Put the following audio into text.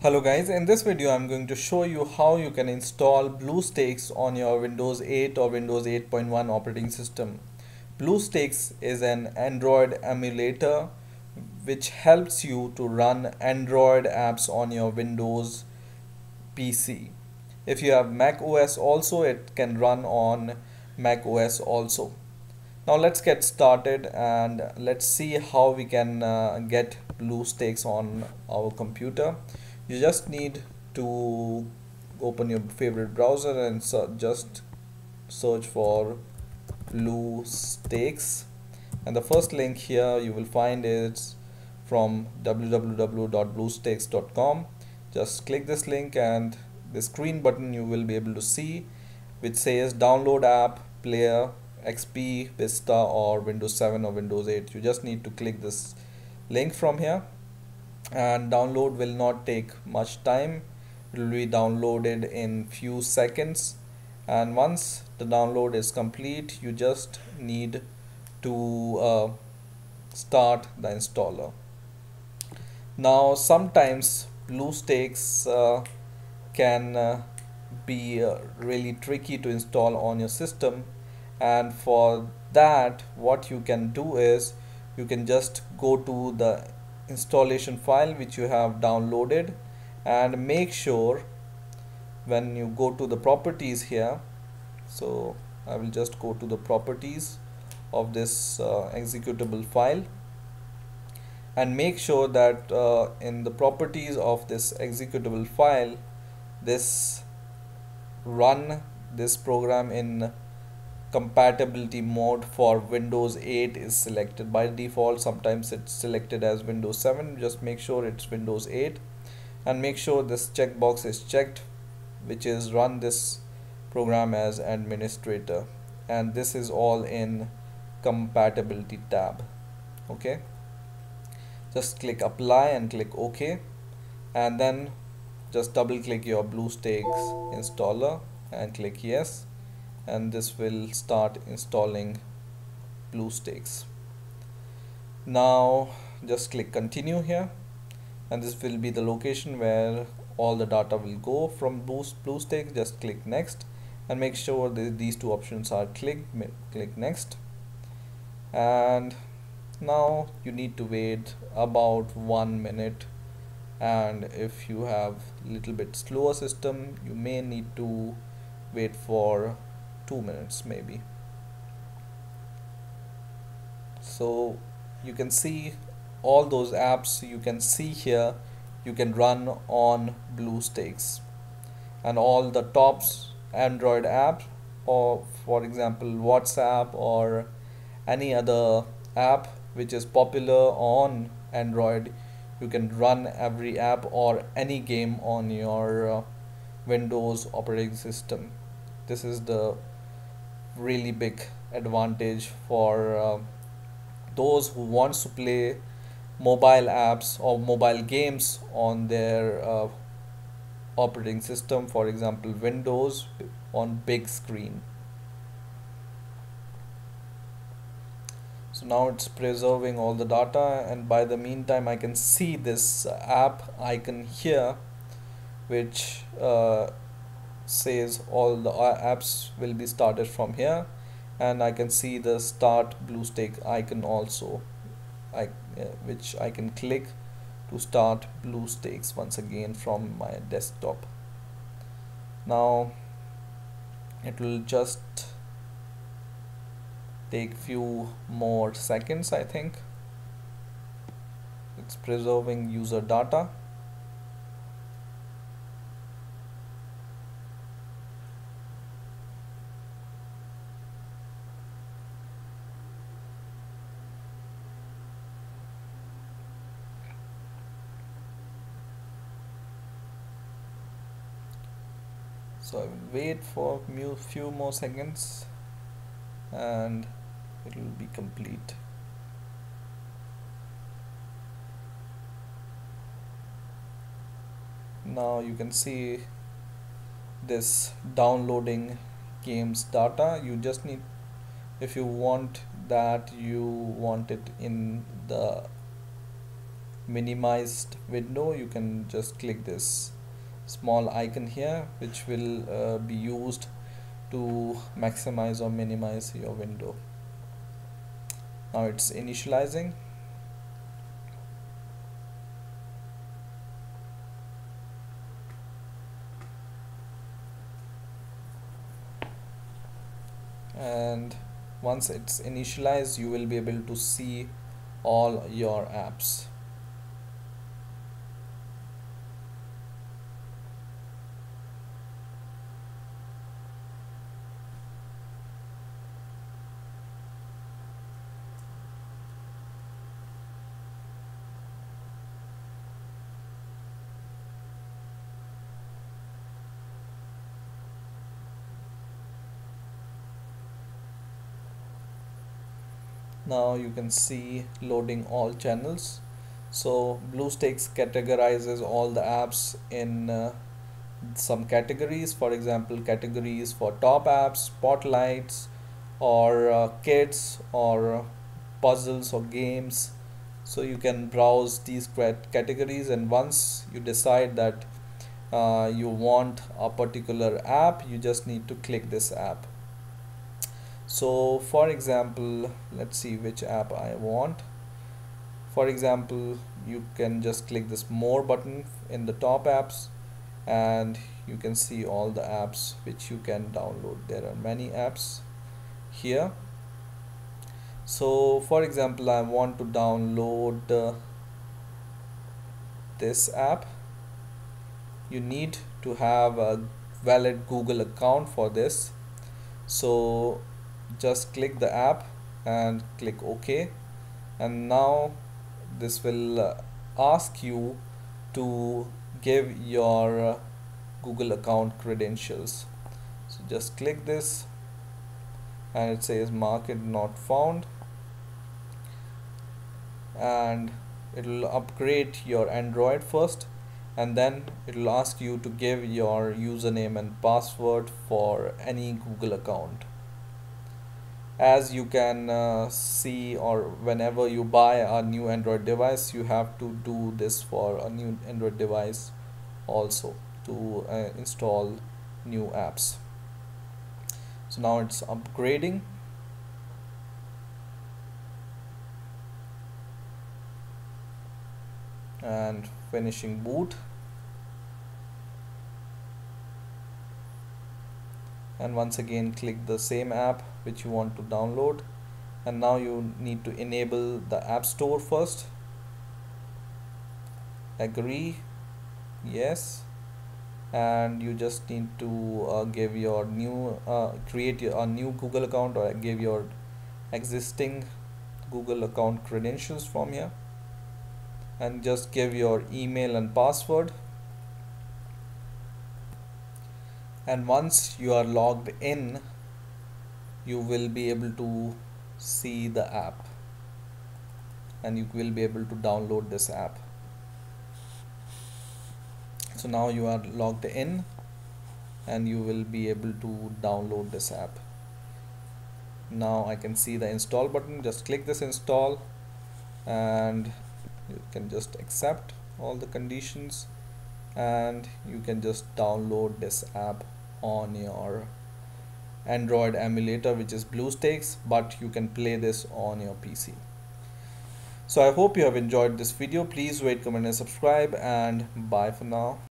Hello guys, in this video I'm going to show you how you can install BlueStacks on your Windows 8 or Windows 8.1 operating system. BlueStacks is an Android emulator which helps you to run Android apps on your Windows PC. If you have Mac OS also it can run on Mac OS also. Now let's get started and let's see how we can uh, get BlueStacks on our computer you just need to open your favorite browser and just search for BlueStacks and the first link here you will find is from www.bluestacks.com just click this link and the screen button you will be able to see which says download app player XP Vista or Windows 7 or Windows 8 you just need to click this link from here and download will not take much time. It will be downloaded in few seconds. And once the download is complete you just need to uh, start the installer. Now sometimes BlueStacks uh, can uh, be uh, really tricky to install on your system. And for that what you can do is you can just go to the installation file which you have downloaded and make sure when you go to the properties here so I will just go to the properties of this uh, executable file and make sure that uh, in the properties of this executable file this run this program in compatibility mode for Windows 8 is selected by default. Sometimes it's selected as Windows 7 just make sure it's Windows 8 and make sure this checkbox is checked which is run this program as administrator. And this is all in compatibility tab. Okay? Just click apply and click OK. And then just double click your BlueStacks installer and click yes and this will start installing BlueStacks now just click continue here and this will be the location where all the data will go from Boost BlueStacks just click next and make sure that these two options are clicked click next. And now you need to wait about one minute and if you have a little bit slower system you may need to wait for two minutes maybe. So you can see all those apps you can see here you can run on BlueStacks and all the tops Android app or for example WhatsApp or any other app which is popular on Android you can run every app or any game on your uh, Windows operating system. This is the really big advantage for uh, those who wants to play mobile apps or mobile games on their uh, operating system. For example Windows on big screen. So now it's preserving all the data and by the meantime I can see this app icon here which uh, says all the apps will be started from here. And I can see the start BlueStack icon also. I, uh, which I can click to start BlueStacks once again from my desktop. Now it will just take few more seconds I think. It's preserving user data so I will wait for few more seconds and it will be complete. Now you can see this downloading games data. You just need if you want that you want it in the minimized window you can just click this small icon here which will uh, be used to maximize or minimize your window. Now it's initializing. And once it's initialized you will be able to see all your apps now you can see loading all channels. So BlueStacks categorizes all the apps in uh, some categories. For example categories for top apps spotlights or uh, kids or puzzles or games. So you can browse these categories and once you decide that uh, you want a particular app you just need to click this app so for example let's see which app I want. For example you can just click this more button in the top apps and you can see all the apps which you can download. There are many apps here. So for example I want to download uh, this app. You need to have a valid Google account for this. So just click the app and click OK. And now this will uh, ask you to give your uh, Google account credentials. So just click this and it says market not found. And it will upgrade your Android first. And then it will ask you to give your username and password for any Google account as you can uh, see or whenever you buy a new Android device you have to do this for a new Android device also to uh, install new apps. So now it's upgrading. And finishing boot and once again click the same app which you want to download. And now you need to enable the app store first. Agree? Yes. And you just need to uh, give your new uh, create a new Google account or give your existing Google account credentials from here. And just give your email and password and once you are logged in you will be able to see the app. And you will be able to download this app. So now you are logged in and you will be able to download this app. Now I can see the install button. Just click this install and you can just accept all the conditions and you can just download this app on your Android emulator which is BlueStacks but you can play this on your PC. So I hope you have enjoyed this video. Please rate, comment and subscribe and bye for now.